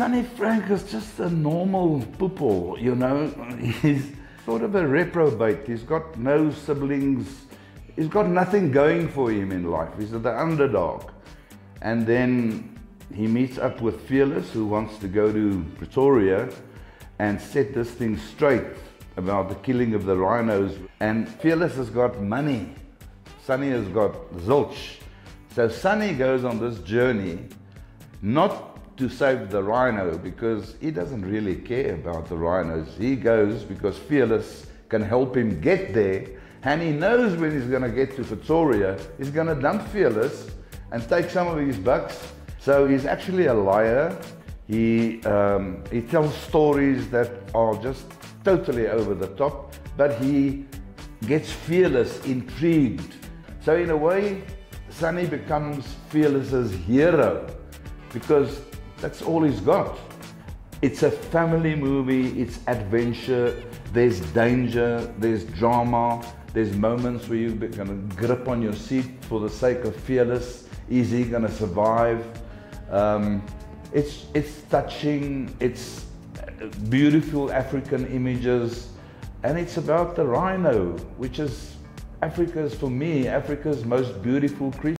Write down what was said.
Sonny Frank is just a normal poople, you know. He's sort of a reprobate. He's got no siblings. He's got nothing going for him in life. He's the underdog. And then he meets up with Fearless, who wants to go to Pretoria and set this thing straight about the killing of the rhinos. And Fearless has got money. Sonny has got zilch. So Sonny goes on this journey not to save the rhino because he doesn't really care about the rhinos. He goes because Fearless can help him get there and he knows when he's going to get to Pretoria, he's going to dump Fearless and take some of his bucks. So he's actually a liar. He, um, he tells stories that are just totally over the top, but he gets Fearless intrigued. So in a way, Sonny becomes Fearless's hero because that's all he's got. It's a family movie, it's adventure, there's danger, there's drama, there's moments where you're to grip on your seat for the sake of fearless. Is he to survive? Um, it's, it's touching, it's beautiful African images, and it's about the rhino, which is Africa's, for me, Africa's most beautiful creature.